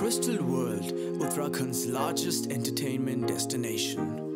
Crystal World, Uttarakhand's largest entertainment destination.